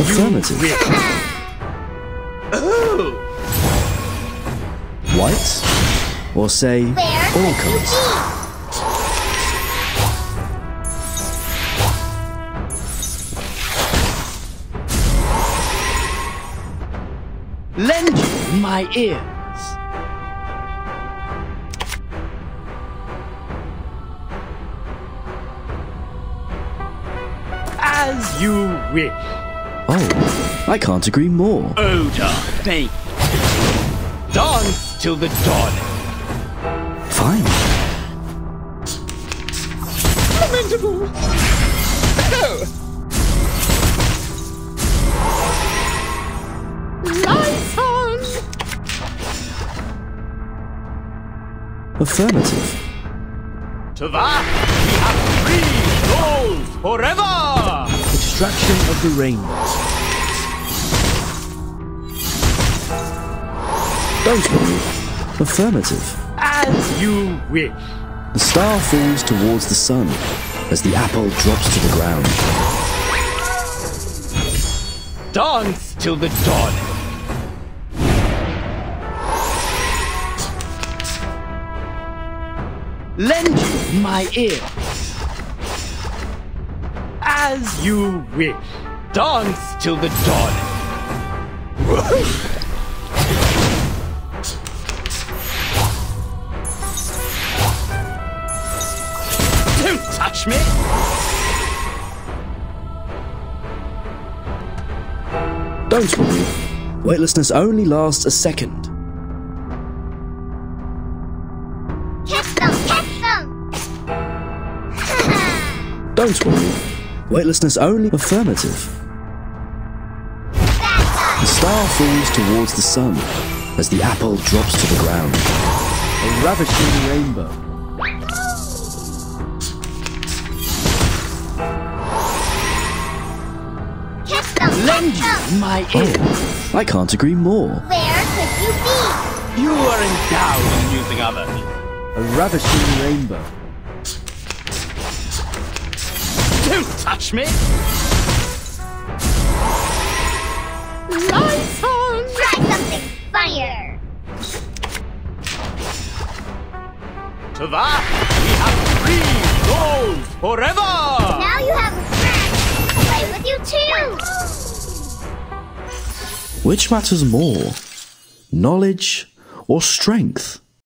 Affirmative. oh. Or say, all colours. Lend you my ears. As you wish. Oh, I can't agree more. Odor, fate. Dance till the dawn. Fine. Lamentable. Affirmative. To that, we have three souls forever! Extraction of the rainbow. Don't worry. Affirmative. As you wish. The star falls towards the sun as the apple drops to the ground. Dance till the dawn. Lend you my ear. As you wish. Dance till the dawn. Don't touch me! Don't worry. Weightlessness only lasts a second. Don't worry. Weightlessness only affirmative. The star falls towards the sun as the apple drops to the ground. A ravishing rainbow. Catch them, Lend you my ears. Oh, I can't agree more. Where could you be? You are endowed in using others. A ravishing rainbow. Don't touch me! Lights on! Try something funnier! To that, we have three souls forever! Now you have a friend! Play with you too! Which matters more? Knowledge or strength?